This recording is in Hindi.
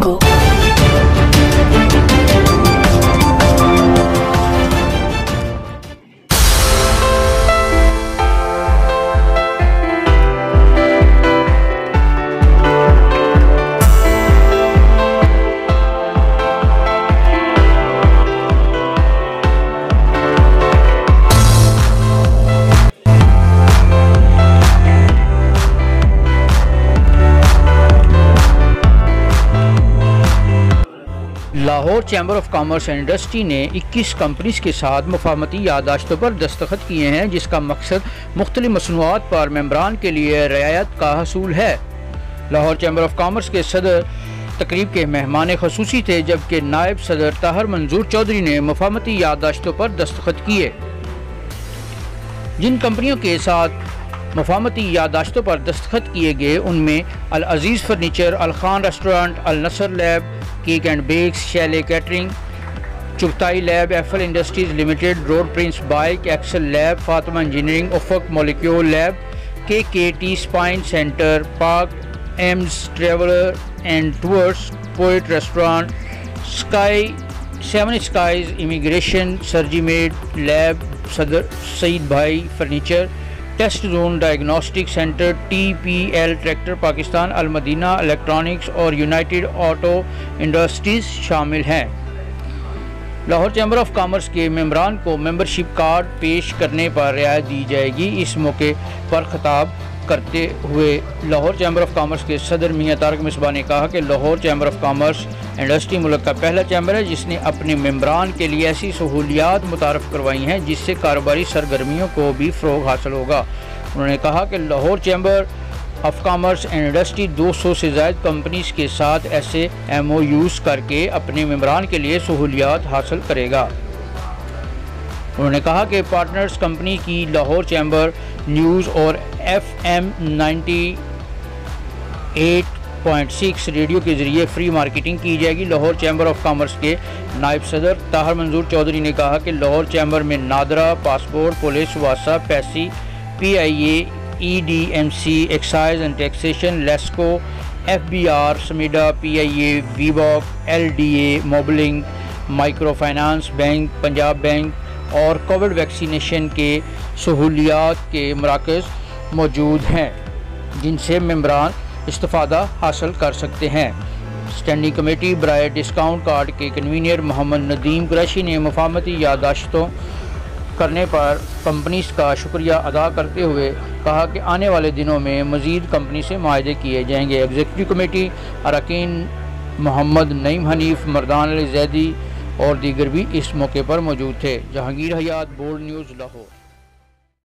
Go. Lahore chamber of commerce and industry ने 21 कंपनीज़ के साथ मुफामती यादाश्तों पर दस्तखत किए हैं, जिसका मकसद मुख्तलि मसनूआत पर मम्बरान के लिए रियायत का हसूल है। लाहौर चैम्बर ऑफ़ कॉमर्स के सदर तकरीब के मेहमान खसूसी थे, जबकि नायब सदर ताहर मंजूर चौधरी ने मफामती यादाश्तों पर दस्तखत किए। जिन कंपनियों के साथ मफामती यादाश्तों पर दस्तखत किए गए। उनमें Al Aziz furniture Al Khan restaurant Al Nasr lab, cake and bakes, chalet catering, Chughtai lab apple industries limited, road prince bike, excel lab, Fatima engineering, Ufaq molecule lab K K T spine centre, park, aims traveller and tours poet restaurant, sky, seven skies immigration, Surgimed lab, Sadar Saeed Bhai furniture test zone diagnostic centre T P L tractor, Pakistan Almadina electronics और यूनाइटेड ऑटो इंडस्ट्रीज़ शामिल हैं। लाहौर चैम्बर ऑफ़ कॉमर्स के मम्बरान को मेंबरशिप कार्ड पेश करने पर रियायत दी जाएगी। इस मौके पर खिताब करते हुए लाहौर चैम्बर ऑफ़ कॉमर्स के सदर मियाँ तारक मिसबा ने कहा कि Lahore chamber of commerce industry मुल्क का पहला चैम्बर है, जिसने अपने मम्बरान के लिए ऐसी सहूलियात मुतारफ़ करवाई हैं, जिससे कारोबारी सरगर्मियों को भी फ़रोग हासिल होगा। उन्होंने कहा कि Lahore chamber of commerce and industry 200 से ज़ायद कंपनीज़ के साथ ऐसे एम करके अपने मम्बरान के लिए सहूलियात हासिल करेगा। उन्होंने कहा कि पार्टनर्स कंपनी की लाहौर चैम्बर, न्यूज़ और F M ninety eight point six radio के ज़रिए फ्री मार्केटिंग की जाएगी। लाहौर चैम्बर ऑफ़ कॉमर्स के नायब सदर ताहर मंजूर चौधरी ने कहा कि लाहौर चैम्बर में नादरा, पासपोर्ट, पुलिस, वासा, पैसी P I A E D M C excise and taxation, LESCO F B R समीडा P I A वीबॉक L D A Mobilink micro finance bank, Punjab bank और कोविड वैक्सीनेशन के सहूलियात के मराकज़ मौजूद हैं, जिनसे मम्बरान इस्तफ़ादा हासिल कर सकते हैं। स्टैंडिंग कमेटी बरए डिस्काउंट कार्ड के कन्वीनियर मोहम्मद नदीम कुरैशी ने मफामती यादाश्तों करने पर कंपनीज़ का शुक्रिया अदा करते हुए कहा कि आने वाले दिनों में मज़ीद कंपनी से माहे किए जाएँगे। एग्जीक्यूटिव कमेटी अरकान मोहम्मद नईम हनीफ, मरदान जैदी और दीगर भी इस मौके पर मौजूद थे। Jahangir Hayat board news Lahore.